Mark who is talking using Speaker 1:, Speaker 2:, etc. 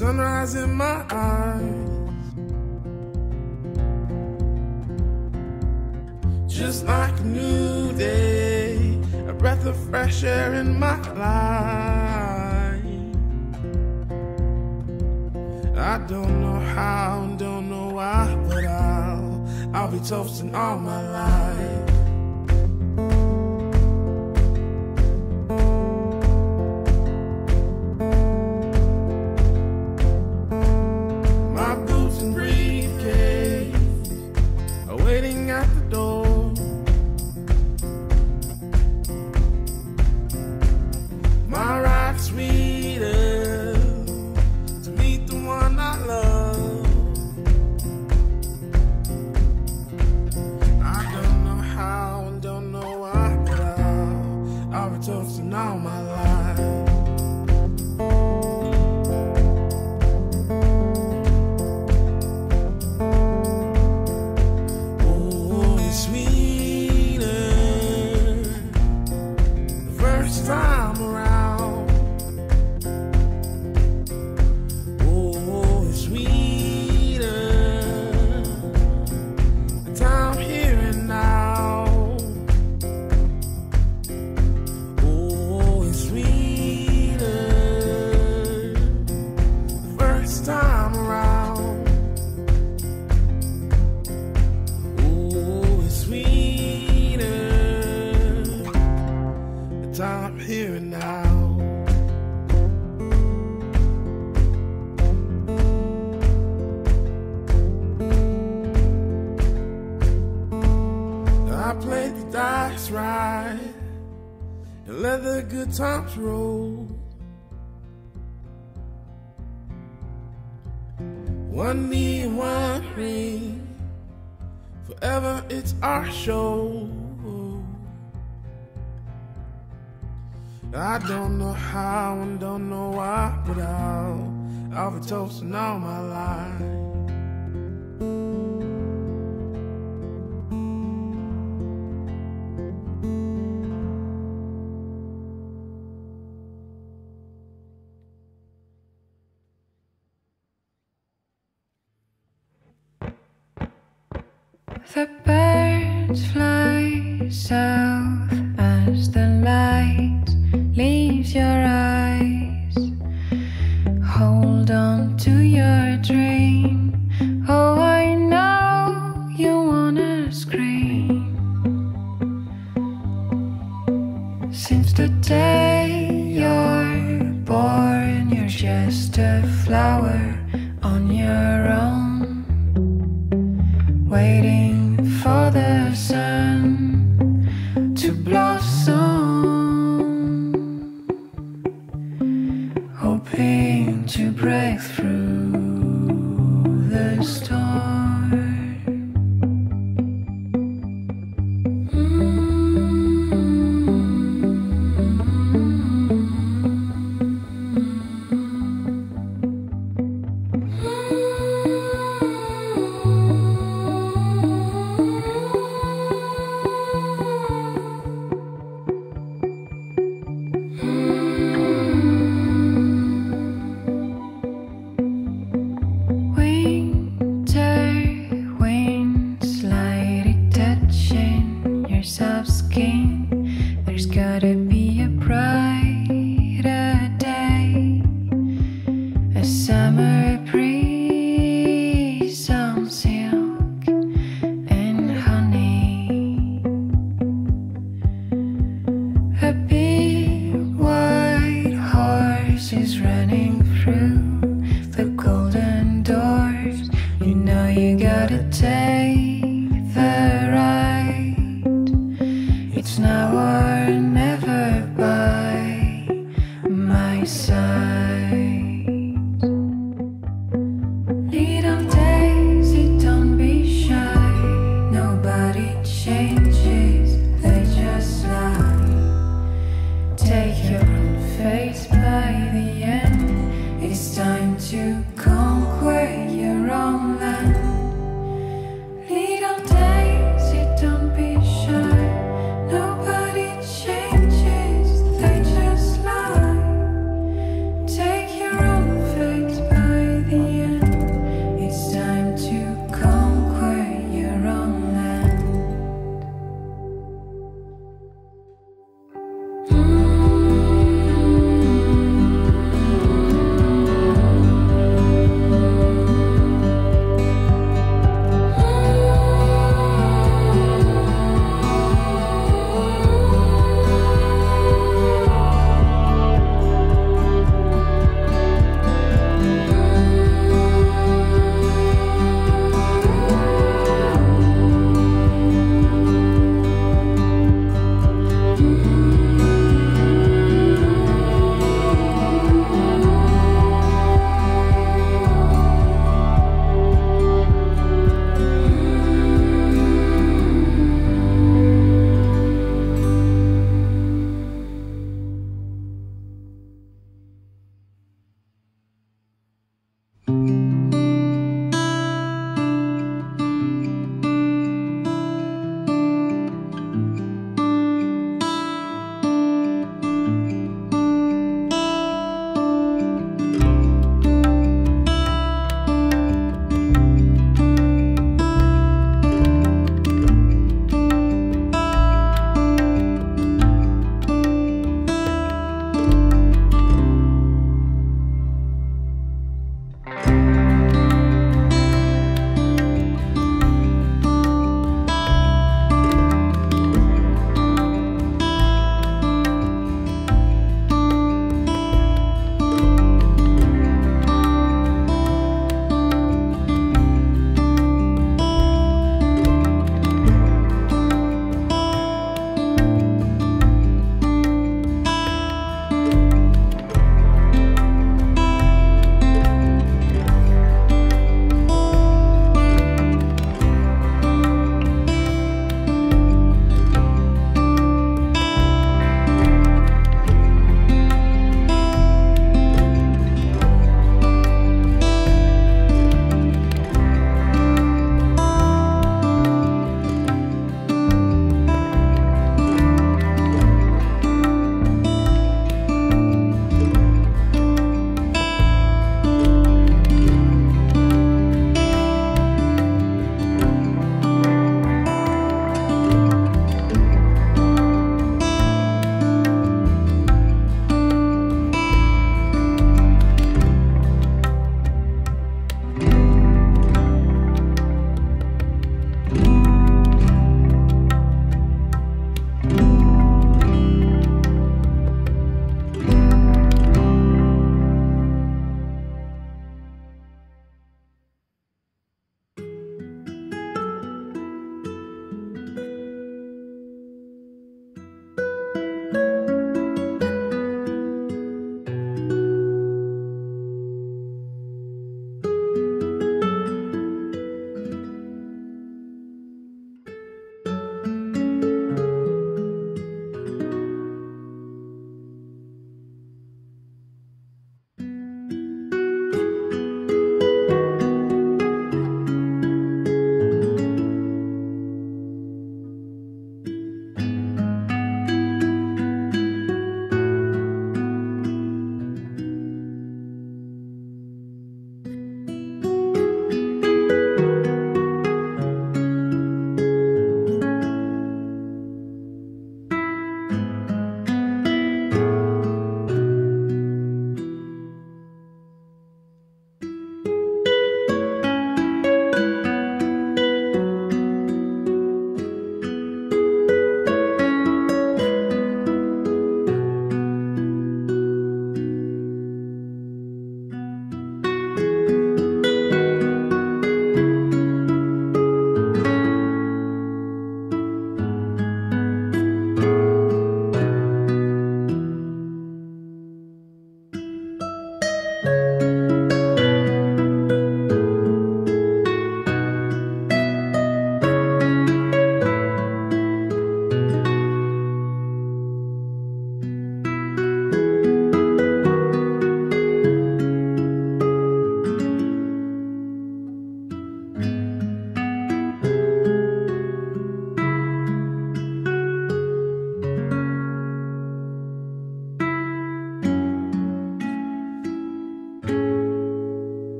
Speaker 1: sunrise in my eyes. Just like a new day, a breath of fresh air in my life. I don't know how, don't know why, but I'll, I'll be toasting all my life. and let the good times roll. One me, one ring, forever it's our show. I don't know how and don't know why, but I'll, I'll be toasting all my life.
Speaker 2: a flower on your own, waiting.